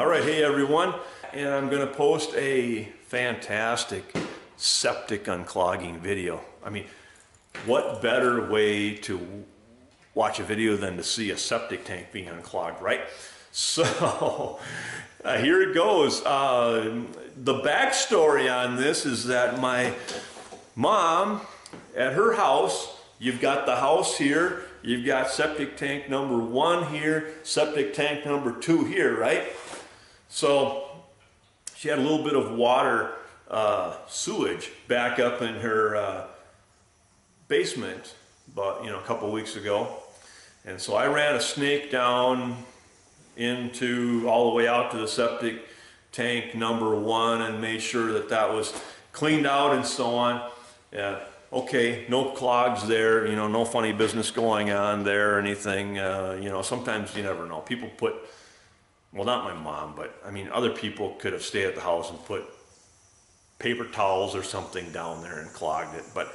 All right, hey everyone, and I'm to post a fantastic septic unclogging video. I mean, what better way to watch a video than to see a septic tank being unclogged, right? So uh, here it goes. Uh, the backstory on this is that my mom at her house, you've got the house here, you've got septic tank number one here, septic tank number two here, right? So she had a little bit of water uh, sewage back up in her uh, basement about you know a couple weeks ago. And so I ran a snake down into all the way out to the septic tank number one and made sure that that was cleaned out and so on. Yeah okay no clogs there you know no funny business going on there or anything uh, you know sometimes you never know. People put well not my mom but I mean other people could have stayed at the house and put paper towels or something down there and clogged it, but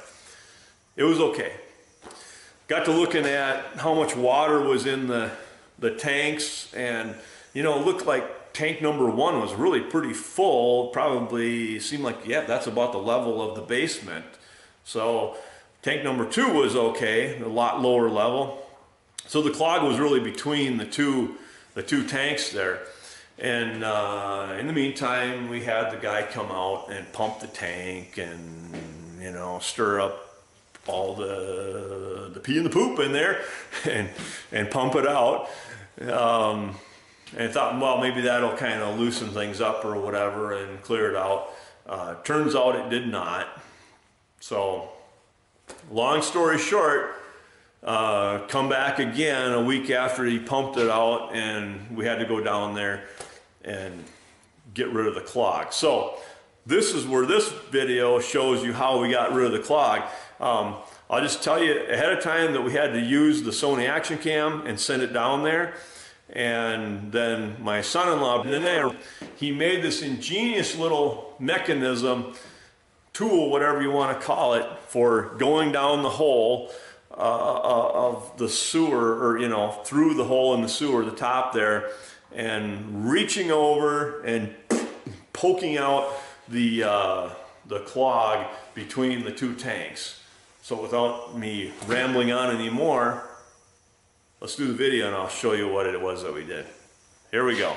it was okay. Got to looking at how much water was in the, the tanks and, you know, it looked like tank number one was really pretty full. Probably seemed like, yeah, that's about the level of the basement. So tank number two was okay, a lot lower level. So the clog was really between the two, the two tanks there. And uh, in the meantime, we had the guy come out and pump the tank and, you know, stir up all the, the pee and the poop in there and, and pump it out. Um, and thought, well, maybe that'll kind of loosen things up or whatever and clear it out. Uh, turns out it did not. So, long story short, uh, come back again a week after he pumped it out and we had to go down there and get rid of the clog. So this is where this video shows you how we got rid of the clog. Um, I'll just tell you ahead of time that we had to use the Sony Action Cam and send it down there. And then my son-in-law, he made this ingenious little mechanism, tool, whatever you want to call it, for going down the hole uh of the sewer, or you know, through the hole in the sewer, the top there, and reaching over and poking out the, uh, the clog between the two tanks. So without me rambling on anymore, let's do the video and I'll show you what it was that we did. Here we go.